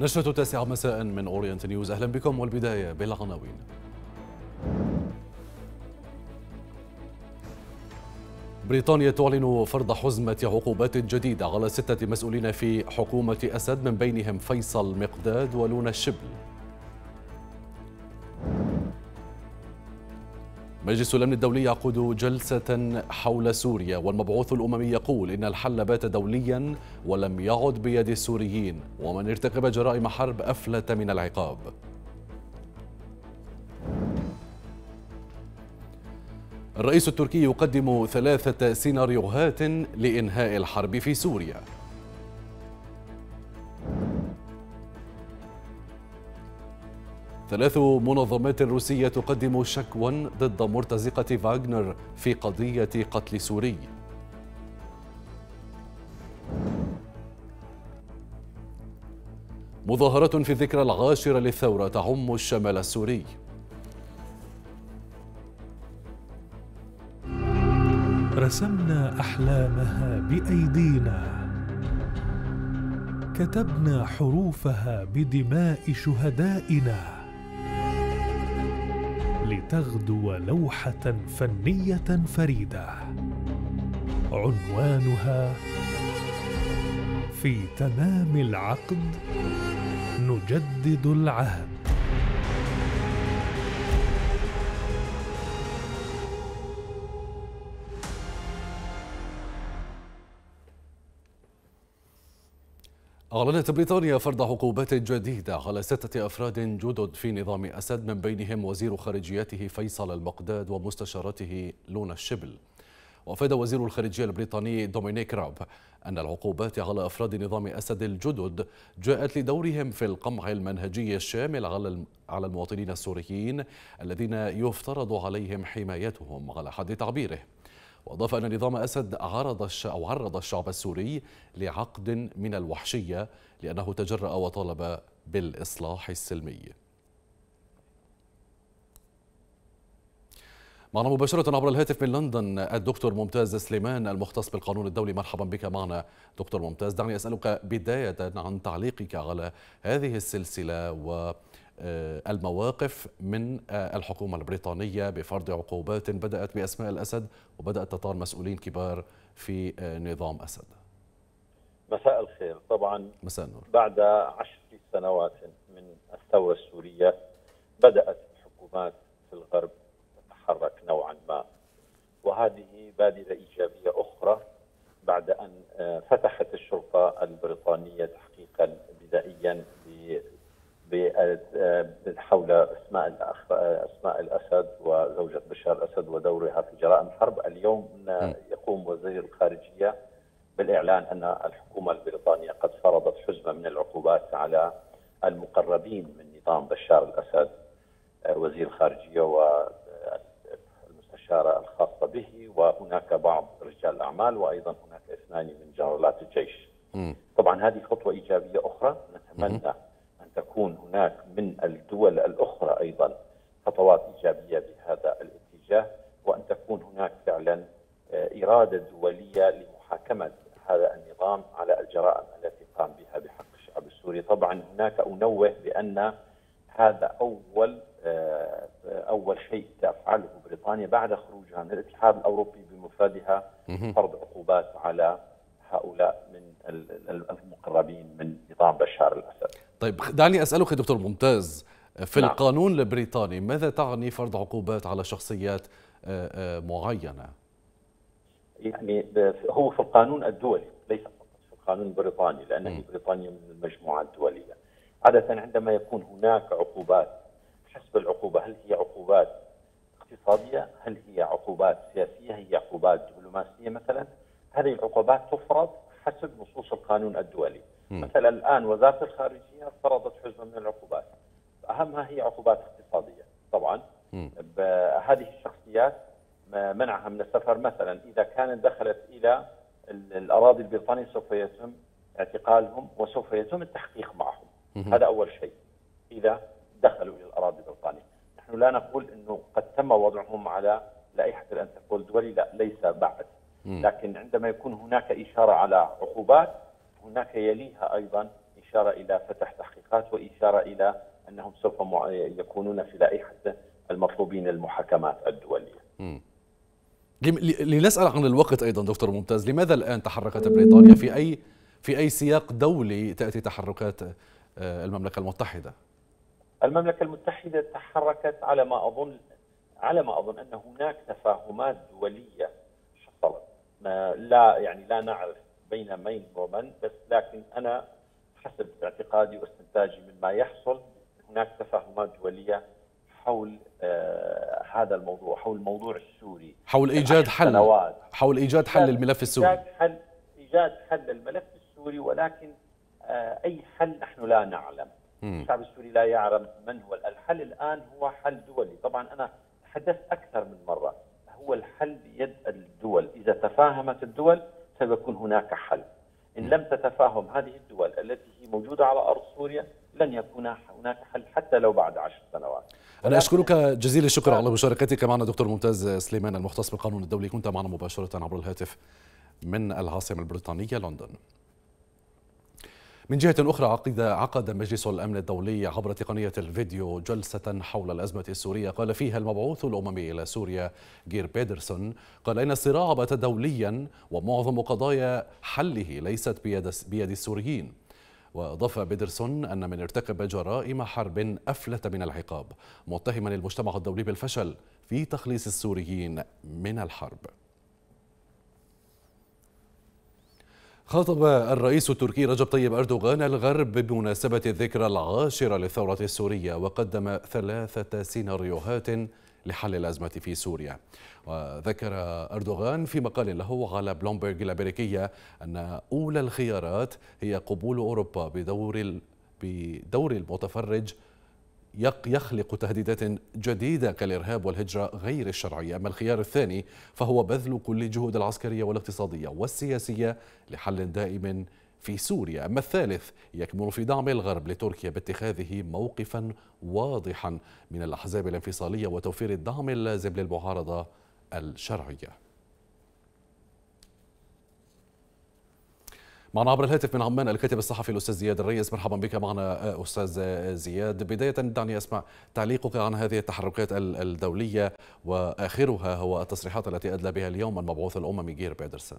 نشرة التاسعة مساء من أورينت نيوز. أهلا بكم والبداية بالعناوين. بريطانيا تعلن فرض حزمة عقوبات جديدة على ستة مسؤولين في حكومة أسد من بينهم فيصل مقداد ولونا الشبل. مجلس الأمن الدولي يعقد جلسة حول سوريا والمبعوث الأممي يقول إن الحل بات دوليا ولم يعد بيد السوريين ومن ارتكب جرائم حرب أفلت من العقاب. الرئيس التركي يقدم ثلاثة سيناريوهات لإنهاء الحرب في سوريا. ثلاث منظمات روسية تقدم شكوى ضد مرتزقة فاغنر في قضية قتل سوري. مظاهرة في الذكرى العاشرة للثورة تعم الشمال السوري. رسمنا أحلامها بأيدينا. كتبنا حروفها بدماء شهدائنا. لتغدو لوحة فنية فريدة. عنوانها في تمام العقد نجدد العهد أعلنت بريطانيا فرض عقوبات جديدة على ستة أفراد جدد في نظام أسد من بينهم وزير خارجيته فيصل المقداد ومستشارته لونا الشبل. وأفاد وزير الخارجية البريطاني دومينيك راب أن العقوبات على أفراد نظام أسد الجدد جاءت لدورهم في القمع المنهجي الشامل على المواطنين السوريين الذين يفترض عليهم حمايتهم. على حد تعبيره. وأضاف أن نظام أسد عرض أو عرض الشعب السوري لعقد من الوحشية لأنه تجرأ وطالب بالإصلاح السلمي. معنا مباشرة عبر الهاتف من لندن الدكتور ممتاز سليمان المختص بالقانون الدولي. مرحبا بك معنا دكتور ممتاز. دعني أسألك بداية عن تعليقك على هذه السلسلة و المواقف من آه، الحكومة البريطانية بفرض عقوبات بدأت بأسماء الأسد وبدأت تطال مسؤولين كبار في آه، نظام أسد. مساء الخير. طبعا مساء النور. بعد عشر سنوات من الثورة السورية بدأت الحكومات في الغرب تتحرك نوعا ما. وهذه بادرة إيجابية أخرى بعد أن فتحت الشرطة البريطانية حول اسماء أسماء الأسد وزوجة بشار الأسد ودورها في جرائم الحرب، اليوم يقوم وزير الخارجية بالإعلان أن الحكومة البريطانية قد فرضت حزمة من العقوبات على المقربين من نظام بشار الأسد وزير الخارجية والمستشاره الخاصة به وهناك بعض رجال الأعمال وأيضا هناك اثنان من جنرالات الجيش. طبعا هذه خطوة إيجابية أخرى نتمنى تكون هناك من الدول الأخرى أيضا خطوات إيجابية بهذا الاتجاه وأن تكون هناك فعلا آه، إرادة دولية لمحاكمة هذا النظام على الجرائم التي قام بها بحق الشعب السوري، طبعا هناك أنوه بأن هذا أول آه، أول شيء تفعله بريطانيا بعد خروجها من الاتحاد الأوروبي بمفردها فرض عقوبات على هؤلاء من المقربين من نظام بشار الأسد. طيب دعني أسألك دكتور ممتاز في نعم. القانون البريطاني ماذا تعني فرض عقوبات على شخصيات آه، آه، معينة؟ يعني هو في القانون الدولي ليس فقط في القانون البريطاني لأن بريطانيا من المجموعة الدولية. عادة عندما يكون هناك عقوبات حسب العقوبة هل هي عقوبات اقتصادية؟ هل هي عقوبات سياسية؟ هي عقوبات دبلوماسية مثلا؟ هذه العقوبات تفرض حسب نصوص القانون الدولي. مثلا الآن وزارة الخارجية فرضت حزمه من العقوبات. اهمها هي عقوبات اقتصادية. طبعا هذه الشخصيات منعها من السفر. مثلا إذا كانت دخلت إلى الأراضي البريطانية سوف يتم اعتقالهم وسوف يتم التحقيق معهم. هذا أول شيء. إذا دخلوا إلى الأراضي البريطانية. نحن لا نقول إنه قد تم وضعهم على لائحة الانتربول الدولي. لا ليس بعد. لكن عندما يكون هناك إشارة على عقوبات هناك يليها أيضا إشارة إلى فتح تحقيقات وإشارة إلى أنهم سوف يكونون في لائحة المطلوبين المحاكمات الدولية. لنسأل عن الوقت أيضا دكتور ممتاز لماذا الآن تحركت بريطانيا في أي في أي سياق دولي تأتي تحركات آه، المملكة المتحدة؟ المملكة المتحدة تحركت على ما أظن على ما أظن أن هناك تفاهمات دولية حصلت. لا يعني لا نعرف بين من ومن بس لكن أنا حسب اعتقادي واستنتاجي مما يحصل هناك تفاهمات دولية حول آه هذا الموضوع حول الموضوع السوري. حول إيجاد حل. سنوات. حول إيجاد حل للملف السوري. إيجاد حل إيجاد حل للملف السوري ولكن آه أي حل نحن لا نعلم. الشعب السوري لا يعلم من هو. الحل الآن هو حل دولي طبعا أنا تحدثت أكثر من مرة. هو الحل بيد الدول. إذا تفاهمت الدول سيكون هناك حل. إن لم تتفاهم هذه الدول التي هي موجودة على أرض سوريا لن يكون هناك حل حتى لو بعد عشر سنوات. أنا أشكرك جزيل الشكر على مشاركتك معنا دكتور ممتاز سليمان المختص بالقانون الدولي. كنت معنا مباشرة عبر الهاتف من العاصمة البريطانية لندن. من جهة أخرى عقد عقد مجلس الأمن الدولي عبر تقنية الفيديو جلسة حول الأزمة السورية. قال فيها المبعوث الأممي إلى سوريا جير بيدرسون. قال إن الصراع بات دوليا ومعظم قضايا حله ليست بيد, بيد السوريين. وأضاف بيدرسون أن من ارتكب جرائم حرب أفلت من العقاب. متهما المجتمع الدولي بالفشل في تخليص السوريين من الحرب. خاطب الرئيس التركي رجب طيب أردوغان الغرب بمناسبة الذكرى العاشرة للثورة السورية وقدم ثلاثة سيناريوهات لحل الأزمة في سوريا. وذكر أردوغان في مقال له على بلومبرج الأمريكية أن أولى الخيارات هي قبول أوروبا بدور بدور المتفرج يخلق تهديدات جديدة كالإرهاب والهجرة غير الشرعية. أما الخيار الثاني فهو بذل كل الجهود العسكرية والاقتصادية والسياسية لحل دائم في سوريا. أما الثالث يكمن في دعم الغرب لتركيا باتخاذه موقفا واضحا من الأحزاب الانفصالية وتوفير الدعم اللازم للمعارضة الشرعية. معنا عبر الهاتف من عمان الكاتب الصحفي الأستاذ زياد الريس مرحبا بك معنا أستاذ زياد. بداية دعني أسمع تعليقك عن هذه التحركات الدولية وآخرها هو التصريحات التي أدلى بها اليوم المبعوث الاممي جير بيدرسون.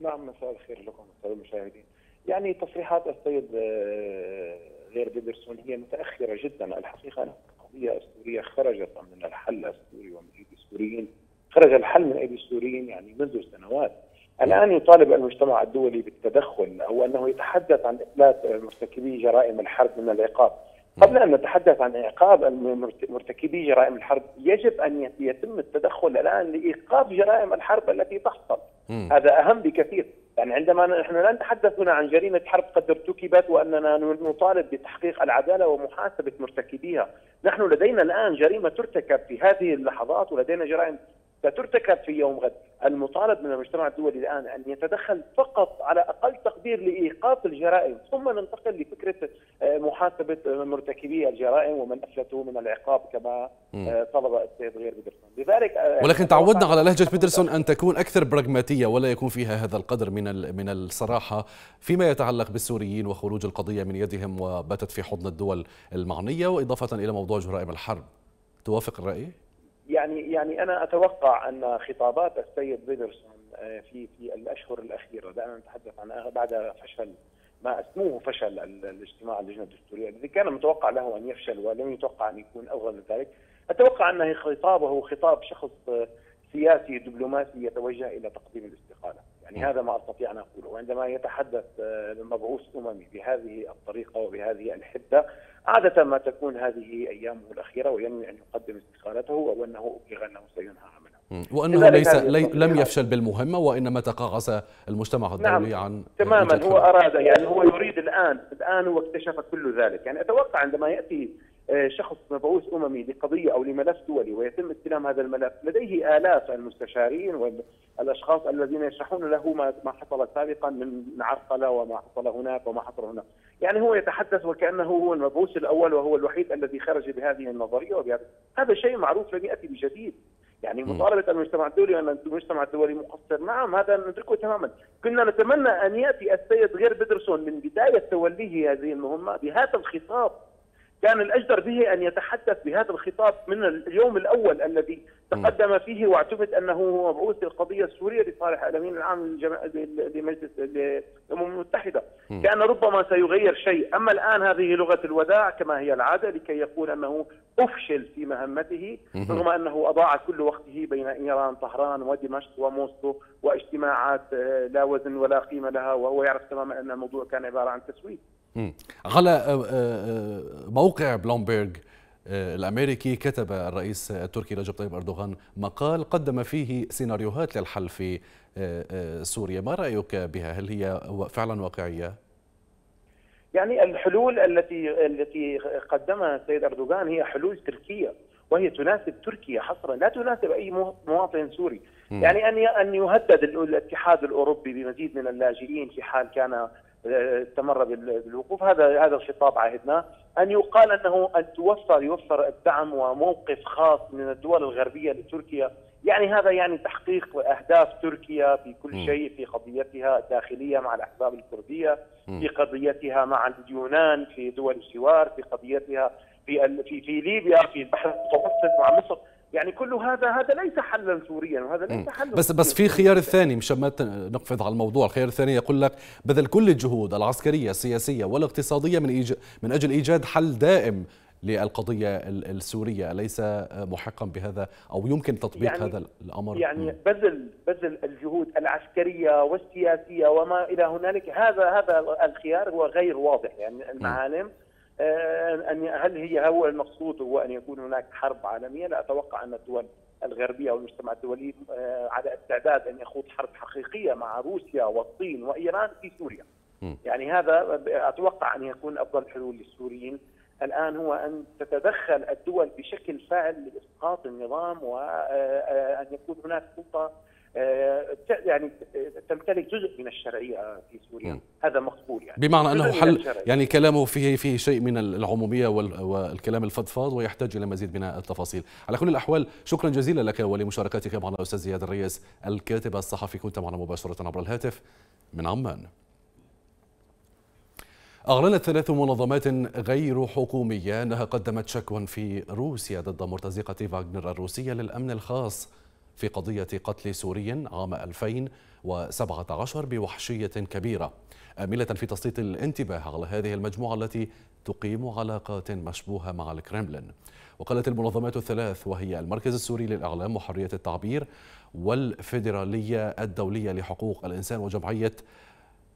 نعم مساء الخير لكم الساده المشاهدين. يعني تصريحات السيد آه، غير بيدرسون هي متأخرة جدا. الحقيقة القضية السورية خرجت من الحل السوري ومن أيدي السوريين. خرج الحل من أيدي السوريين يعني منذ سنوات. الآن يطالب المجتمع الدولي بالتدخل أو أنه يتحدث عن افلات مرتكبي جرائم الحرب من العقاب. قبل أن نتحدث عن عقاب مرتكبي جرائم الحرب يجب أن يتم التدخل الآن لإيقاف جرائم الحرب التي تحصل. هذا أهم بكثير. يعني عندما نحن لا نتحدث هنا عن جريمة حرب قد ارتكبت وأننا نطالب بتحقيق العدالة ومحاسبة مرتكبيها، نحن لدينا الآن جريمة ترتكب في هذه اللحظات ولدينا جرائم سترتكب في يوم غد. المطالب من المجتمع الدولي الآن أن يتدخل فقط على أقل تقدير لإيقاف الجرائم ثم ننتقل لفكرة آه، محاسبة مرتكبي الجرائم ومن افلتوا من العقاب كما آه، طلب السيد غير بيدرسون لذلك آه، ولكن تعودنا على لهجة بيدرسون أن تكون أكثر براغماتية ولا يكون فيها هذا القدر من من الصراحة فيما يتعلق بالسوريين وخروج القضية من يدهم وباتت في حضن الدول المعنية وإضافة إلى موضوع جرائم الحرب. توافق الرأي؟ يعني يعني أنا أتوقع أن خطابات السيد بيدرسون آه، في في الأشهر الأخيرة دائما نتحدث عن بعد فشل ما اسموه فشل الاجتماع اللجنة الدستورية الذي كان متوقع له أن يفشل ولم يتوقع أن يكون افضل من ذلك. أتوقع ان خطابه خطاب شخص آه، سياسي دبلوماسي يتوجه إلى تقديم الاستقالة، يعني هذا ما أستطيع أن أقوله، وعندما يتحدث المبعوث آه، أممي بهذه الطريقة وبهذه الحدة عادة ما تكون هذه أيامه الأخيرة وينوي أن يقدم استقالته أو أنه أبلغ أنه سينهى عمله. وأنه ليس لي لم يفشل بالمهمة وإنما تقاعس المجتمع الدولي نعم. عن تماما. هو أراد يعني هو يريد الآن الآن هو اكتشف كل ذلك. يعني أتوقع عندما يأتي آه، شخص مبعوث أممي لقضية أو لملف دولي ويتم استلام هذا الملف. لديه آلاف المستشارين والأشخاص الذين يشرحون له ما ما حصل سابقا من عرقلة وما حصل هناك وما حصل هناك. يعني هو يتحدث وكأنه هو المبعوث الأول وهو الوحيد الذي خرج بهذه النظرية وبهذا. هذا شيء معروف لم يأتي بجديد. يعني مطالبة المجتمع الدولي ان المجتمع الدولي مقصر. نعم هذا ندركه تماما. كنا نتمنى أن يأتي السيد غير بيدرسون من بداية توليه هذه المهمة بهذا الخطاب. كان الأجدر به أن يتحدث بهذا الخطاب من اليوم الأول الذي تقدم فيه واعتمد أنه هو مبعوث القضية السورية لصالح الأمين العام لمجلس الأمم المتحدة. كأن ربما سيغير شيء. أما الآن هذه لغة الوداع كما هي العادة لكي يقول أنه أفشل في مهمته رغم أنه أضاع كل وقته بين إيران طهران ودمشق وموسكو واجتماعات آه، لا وزن ولا قيمة لها وهو يعرف تماما أن الموضوع كان عبارة عن تسويف. على آه، آه، موقع بلومبيرغ. آه، الأمريكي كتب الرئيس التركي رجب طيب أردوغان مقال قدم فيه سيناريوهات للحل في سوريا، ما رأيك بها؟ هل هي فعلا واقعية؟ يعني الحلول التي التي قدمها السيد أردوغان هي حلول تركية وهي تناسب تركيا حصرا لا تناسب أي مواطن سوري، م. يعني أن أن يهدد الاتحاد الأوروبي بمزيد من اللاجئين في حال كان استمر بالوقوف. هذا هذا الخطاب عهدناه. أن يقال أنه أن توفر يوفر الدعم وموقف خاص من الدول الغربية لتركيا. يعني هذا يعني تحقيق أهداف تركيا في كل شيء في قضيتها الداخلية مع الأحزاب الكردية في قضيتها مع اليونان في دول الجوار في قضيتها في في في ليبيا في البحر المتوسط مع مصر. يعني كل هذا هذا ليس حلا سوريا وهذا ليس حلا بس بس في خيار الثاني مشان ما نقفز على الموضوع. الخيار الثاني يقول لك بذل كل الجهود العسكرية السياسية والاقتصادية من إيج... من أجل إيجاد حل دائم للقضية السورية. أليس محقا بهذا أو يمكن تطبيق يعني هذا الأمر؟ يعني بذل بذل الجهود العسكرية والسياسية وما إلى هنالك. هذا هذا الخيار هو غير واضح. يعني المعالم آه، ان هل هي هو المقصود هو أن يكون هناك حرب عالمية؟ لا أتوقع أن الدول الغربية أو المجتمع الدولي آه، على استعداد أن يخوض حرب حقيقية مع روسيا والصين وإيران في سوريا. يعني هذا أتوقع أن يكون أفضل الحلول للسوريين الآن هو أن تتدخل الدول بشكل فاعل لإسقاط النظام وان آه، يكون هناك سلطة آه، يعني تمتلك جزء من الشرعية في سوريا. م. هذا مقبول يعني. بمعنى أنه حل يعني كلامه فيه فيه شيء من العمومية والكلام الفضفاض ويحتاج إلى مزيد من التفاصيل. على كل الأحوال شكرا جزيلا لك ولمشاركتك معنا الاستاذ زياد الريس الكاتب الصحفي. كنت معنا مباشرة عبر الهاتف من عمان. أعلنت ثلاث منظمات غير حكومية أنها قدمت شكوى في روسيا ضد مرتزقة فاغنر الروسية للأمن الخاص. في قضية قتل سوري عام 2017 بوحشية كبيرة. آملة في تسليط الانتباه على هذه المجموعة التي تقيم علاقات مشبوهة مع الكرملين. وقالت المنظمات الثلاث وهي المركز السوري للإعلام وحرية التعبير والفيدرالية الدولية لحقوق الإنسان وجمعية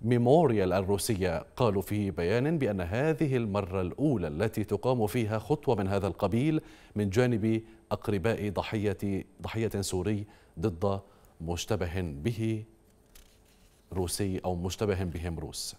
ميموريال الروسية قالوا في بيان بأن هذه المرة الأولى التي تقام فيها خطوة من هذا القبيل من جانب أقرباء ضحية ضحية سوري ضد مشتبه به روسي أو مشتبه بهم روس.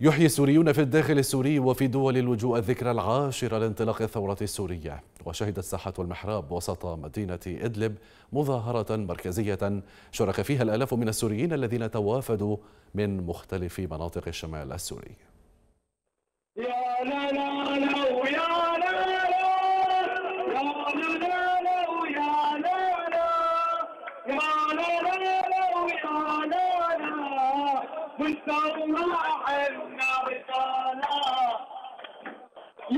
يحيي السوريون في الداخل السوري وفي دول اللجوء الذكرى العاشرة لانطلاق الثورة السورية. وشهدت ساحة المحراب وسط مدينة إدلب مظاهرة مركزية شارك فيها الآلاف من السوريين الذين توافدوا من مختلف مناطق الشمال السوري. يا لا لا لا يا لا لا لا ويا لا لا يا لا لا لا ويا لا لا والثورة عنا رسالة يا بن درعا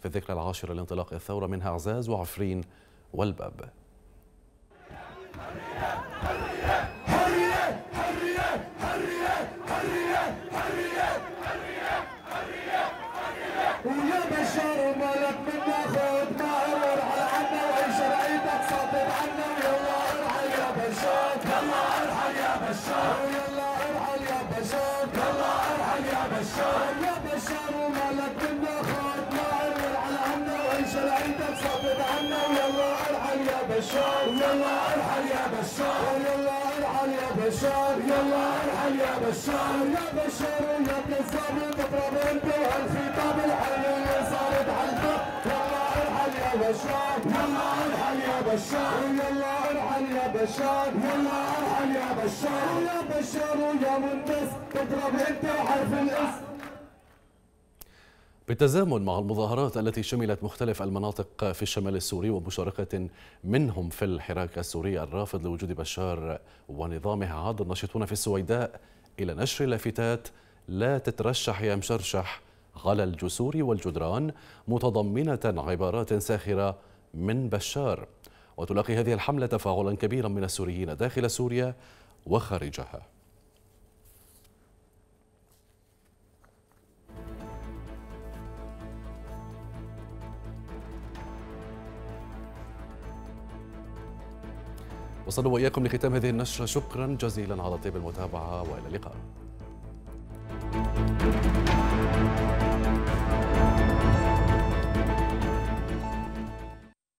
في الذكرى العاشرة لانطلاق الثورة منها عزاز وعفرين والباب. بشار مالك منا عنا ويلا ارحل يا بشار يلا ارحل يا بشار ارحل يا بشار يلا ارحل يا بشار يا بشار بشار. يلا ارحل يا بشار. يلا ارحل يا بشار. يلا ارحل يا بشار. يا بشار يا الظابط اضرب انت هالخطاب الحلو اللي صارت حلقة. يلا ارحل يا بشار. يلا ارحل يا بشار. يلا ارحل يا بشار. يلا ارحل يا بشار. يا بشار يا منتس تضرب انت حرف الاس. بالتزامن مع المظاهرات التي شملت مختلف المناطق في الشمال السوري ومشاركة منهم في الحراك السوري الرافض لوجود بشار ونظامه. عاد الناشطون في السويداء إلى نشر لافتات لا تترشح يا مشرشح على الجسور والجدران متضمنة عبارات ساخرة من بشار. وتلاقي هذه الحملة تفاعلا كبيرا من السوريين داخل سوريا وخارجها. وصلوا وإياكم لختام هذه النشرة. شكرا جزيلا على طيب المتابعة وإلى اللقاء.